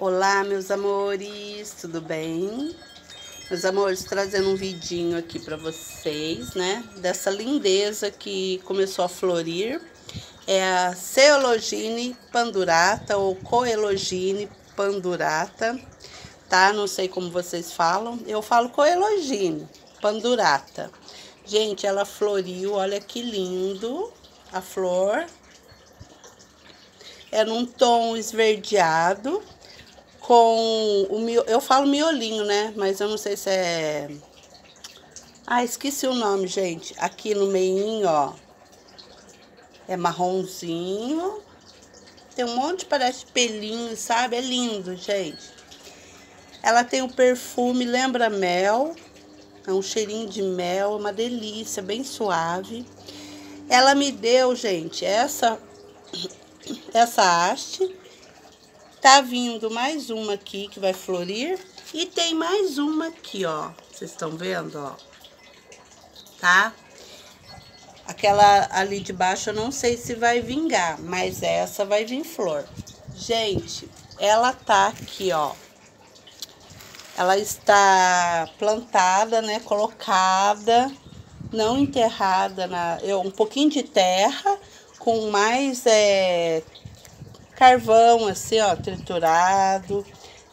Olá, meus amores, tudo bem? Meus amores, trazendo um vidinho aqui para vocês, né? Dessa lindeza que começou a florir. É a Ceologine pandurata ou Coelogine pandurata, tá? Não sei como vocês falam. Eu falo Coelogine pandurata. Gente, ela floriu, olha que lindo a flor. É num tom esverdeado com o eu falo miolinho, né? Mas eu não sei se é Ah, esqueci o nome, gente. Aqui no meio, ó. É marronzinho. Tem um monte, parece pelinho, sabe? É lindo, gente. Ela tem o um perfume, lembra mel. É um cheirinho de mel, uma delícia, bem suave. Ela me deu, gente, essa essa haste Tá vindo mais uma aqui que vai florir. E tem mais uma aqui, ó. Vocês estão vendo, ó? Tá? Aquela ali de baixo eu não sei se vai vingar, mas essa vai vir flor. Gente, ela tá aqui, ó. Ela está plantada, né? Colocada, não enterrada na. Um pouquinho de terra com mais é, carvão assim, ó, triturado,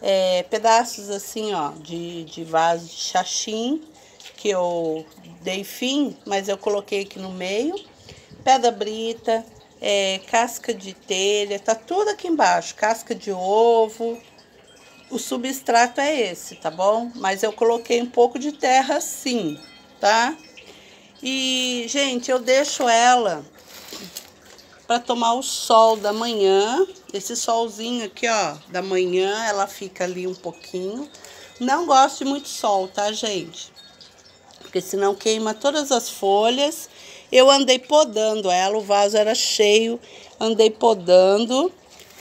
é, pedaços assim, ó, de, de vaso de xaxim, que eu dei fim, mas eu coloquei aqui no meio, pedra brita, é, casca de telha, tá tudo aqui embaixo, casca de ovo, o substrato é esse, tá bom? Mas eu coloquei um pouco de terra assim, tá? E, gente, eu deixo ela para tomar o sol da manhã. Esse solzinho aqui, ó, da manhã, ela fica ali um pouquinho. Não gosto de muito sol, tá, gente? Porque senão queima todas as folhas. Eu andei podando ela, o vaso era cheio, andei podando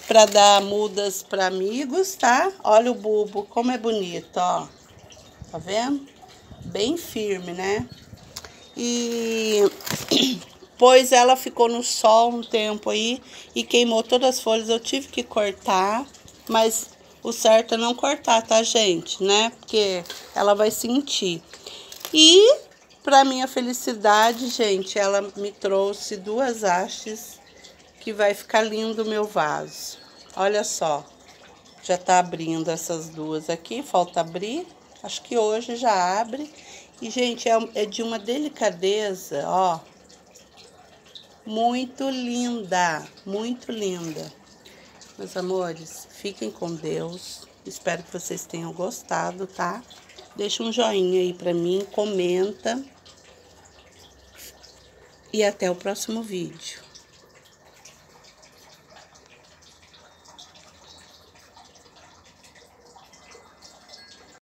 para dar mudas para amigos, tá? Olha o bulbo, como é bonito, ó. Tá vendo? Bem firme, né? E pois ela ficou no sol um tempo aí e queimou todas as folhas. Eu tive que cortar, mas o certo é não cortar, tá, gente? Né? Porque ela vai sentir. E, para minha felicidade, gente, ela me trouxe duas hastes que vai ficar lindo o meu vaso. Olha só, já tá abrindo essas duas aqui, falta abrir. Acho que hoje já abre. E, gente, é, é de uma delicadeza, ó muito linda, muito linda. Meus amores, fiquem com Deus. Espero que vocês tenham gostado, tá? Deixa um joinha aí pra mim, comenta. E até o próximo vídeo.